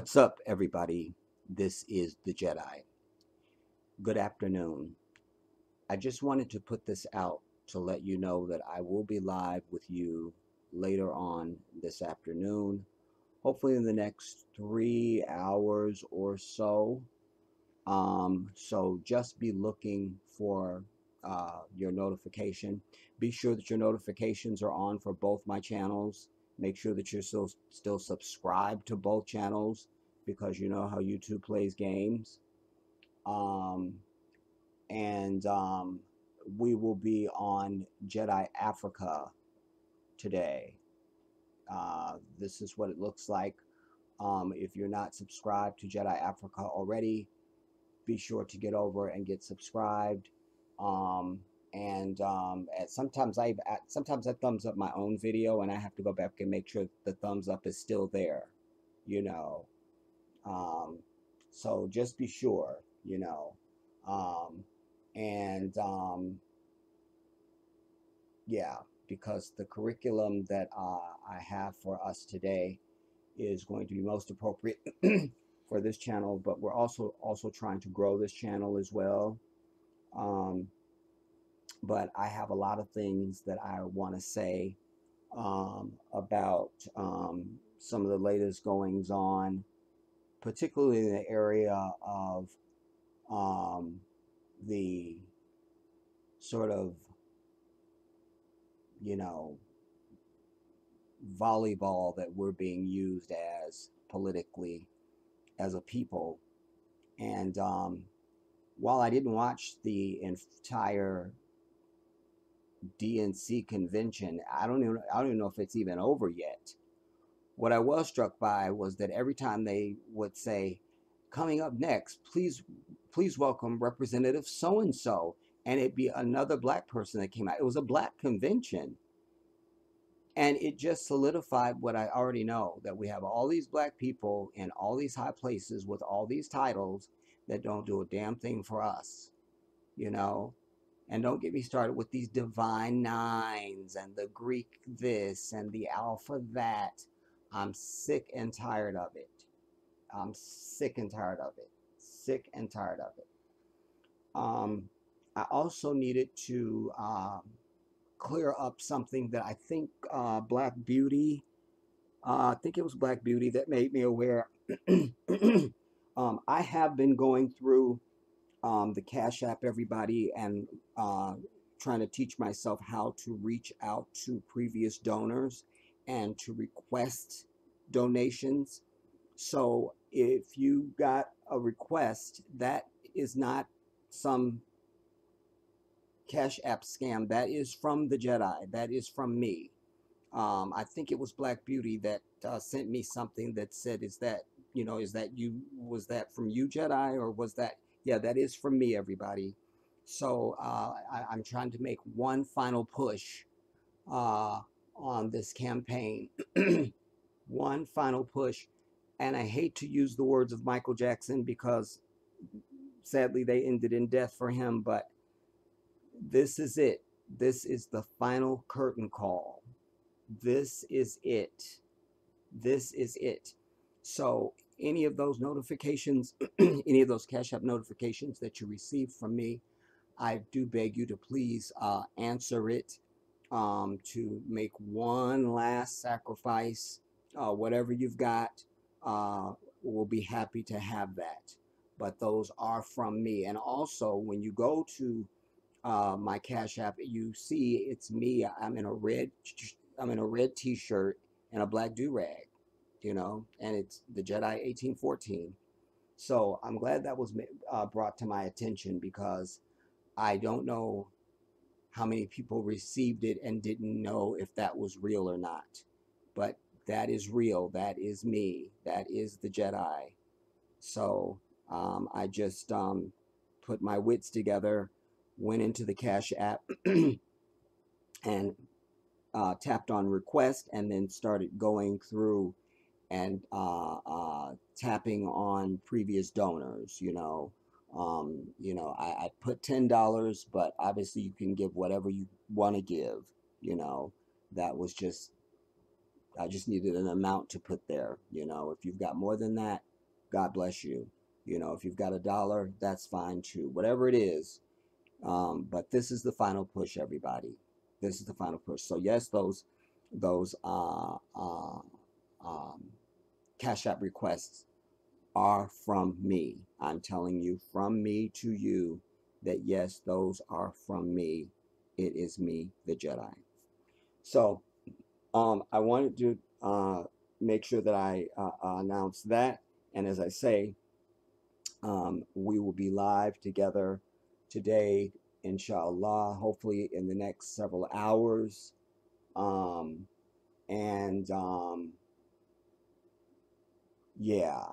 What's up, everybody? This is the Jedi. Good afternoon. I just wanted to put this out to let you know that I will be live with you later on this afternoon, hopefully in the next three hours or so. Um, so just be looking for uh, your notification. Be sure that your notifications are on for both my channels. Make sure that you're still still subscribed to both channels because you know how YouTube plays games. Um, and um, we will be on Jedi Africa today. Uh, this is what it looks like. Um, if you're not subscribed to Jedi Africa already, be sure to get over and get subscribed. Um, and um, sometimes I sometimes I thumbs up my own video, and I have to go back and make sure the thumbs up is still there. You know, um, so just be sure. You know, um, and um, yeah, because the curriculum that uh, I have for us today is going to be most appropriate for this channel, but we're also also trying to grow this channel as well. Um, but I have a lot of things that I want to say um, about um, some of the latest goings on, particularly in the area of um, the sort of, you know, volleyball that we're being used as politically as a people. And um, while I didn't watch the entire DNC convention, I don't even I don't even know if it's even over yet. What I was struck by was that every time they would say, "Coming up next, please please welcome Representative so and so," and it'd be another black person that came out. It was a black convention. And it just solidified what I already know that we have all these black people in all these high places with all these titles that don't do a damn thing for us. You know, and don't get me started with these divine nines and the Greek this and the alpha that. I'm sick and tired of it. I'm sick and tired of it. Sick and tired of it. Um, I also needed to um, clear up something that I think uh, Black Beauty, uh, I think it was Black Beauty that made me aware. um, I have been going through um, the Cash App, everybody, and uh, trying to teach myself how to reach out to previous donors and to request donations. So if you got a request, that is not some Cash App scam. That is from the Jedi. That is from me. Um, I think it was Black Beauty that uh, sent me something that said, "Is that you know? Is that you? Was that from you, Jedi, or was that?" Yeah, that is from me, everybody. So uh, I, am trying to make one final push uh, on this campaign. one final push. And I hate to use the words of Michael Jackson because sadly they ended in death for him, but this is it. This is the final curtain call. This is it. This is it. So any of those notifications, any of those Cash App notifications that you receive from me, I do beg you to please uh, answer it um, to make one last sacrifice. Uh, whatever you've got, uh, we'll be happy to have that. But those are from me. And also, when you go to uh, my Cash App, you see it's me. I'm in a red, I'm in a red T-shirt and a black do rag you know, and it's the Jedi 1814. So I'm glad that was uh, brought to my attention because I don't know how many people received it and didn't know if that was real or not. But that is real. That is me. That is the Jedi. So um, I just um, put my wits together, went into the Cash app, and uh, tapped on request, and then started going through and uh, uh, tapping on previous donors. You know, um, you know, I, I put ten dollars, but obviously you can give whatever you want to give. You know, that was just I just needed an amount to put there. You know, if you've got more than that, God bless you. You know, if you've got a dollar, that's fine too. Whatever it is. Um, but this is the final push, everybody. This is the final push. So yes, those those uh, uh, um, Cash App requests are from me. I'm telling you from me to you that yes, those are from me. It is me, the Jedi. So um, I wanted to uh, make sure that I uh, announce that. And as I say, um, we will be live together today, inshallah, hopefully in the next several hours. Um, and um, yeah,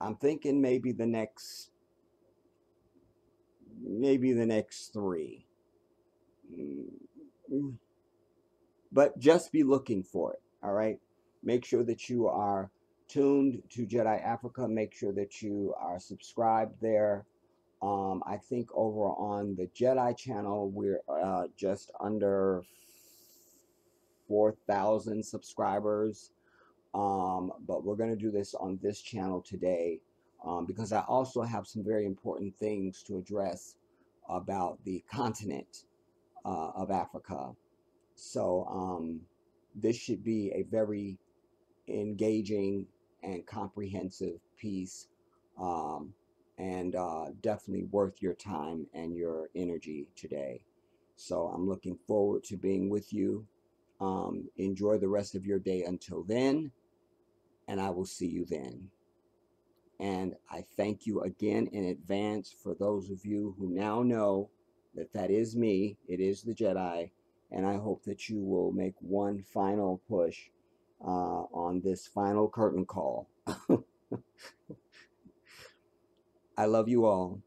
I'm thinking maybe the next, maybe the next three. Mm, But just be looking for it, all right? Make sure that you are tuned to Jedi Africa. Make sure that you are subscribed there. Um, I think over on the Jedi channel, we're uh, just under 4,000 subscribers. Um, but we're going to do this on this channel today um, because I also have some very important things to address about the continent uh, of Africa. So um, this should be a very engaging and comprehensive piece um, and uh, definitely worth your time and your energy today. So I'm looking forward to being with you. Um, enjoy the rest of your day until then, and I will see you then. And I thank you again in advance for those of you who now know that that is me, it is the Jedi, and I hope that you will make one final push uh, on this final curtain call. I love you all.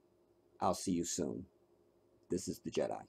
I'll see you soon. This is the Jedi.